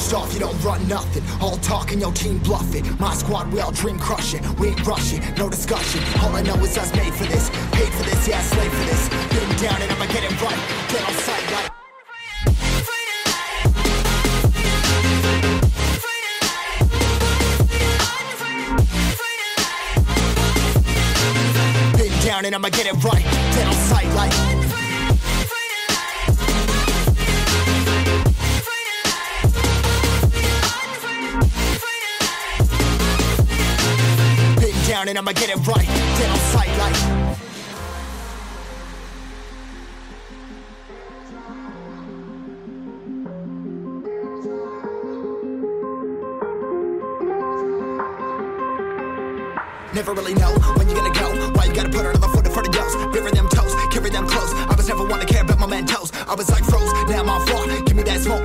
first off, you don't run nothing. All talk and your team bluffing. My squad, we all dream crushing. We ain't rushing, no discussion. All I know is us made for this. Paid for this, yeah, slave for this. Been down and I'ma get it right. Get on sight like. Down and I'ma get it right. I'ma get it right. Dead on sight like. Never really know when you're gonna go. Why you gotta put another foot in front of yours? Bury them toes, carry them close. I was never one to care about my mentos. I was like froze, now I'm on floor. Give me that smoke,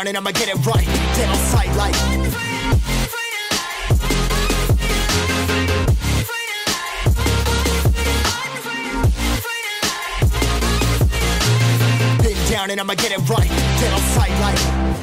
Down and I'ma get it right. Dead on sight like. Been down and I'ma get it right. Dead on sight like.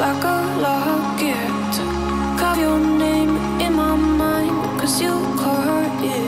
like a locket. Carve your name in my mind, cause you caught it.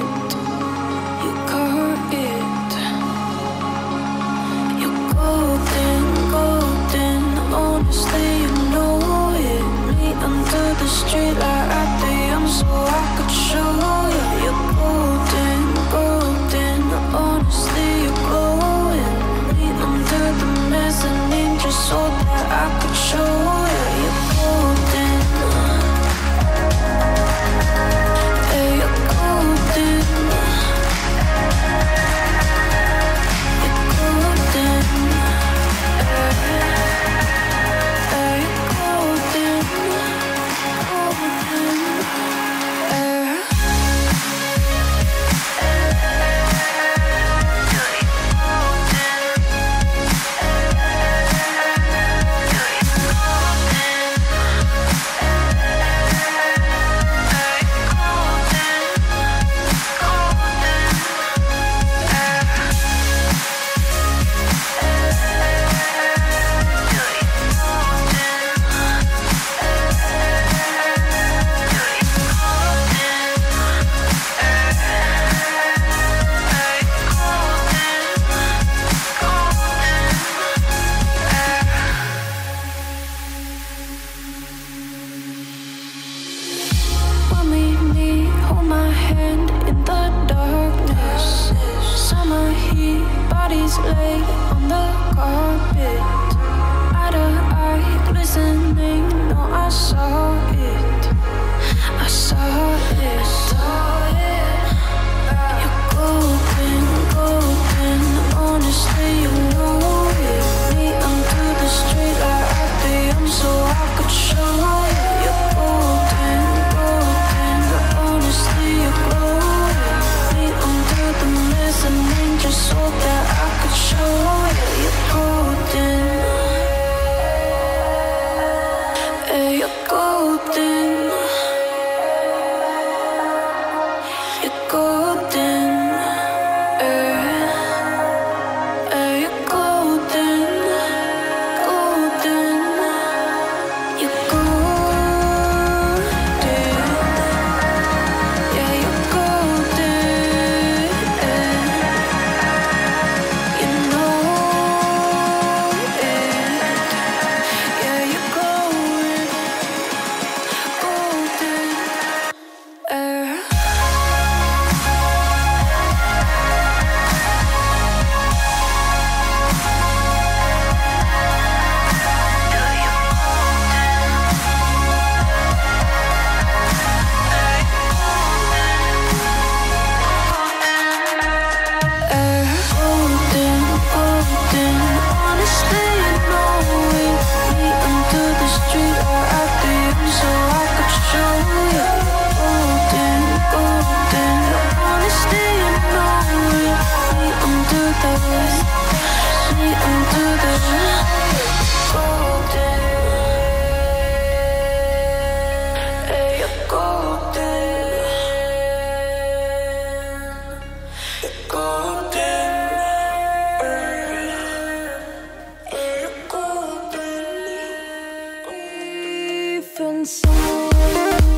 orbit Out of eye glistening, no I saw it. I saw it. hope that I could show you. And so.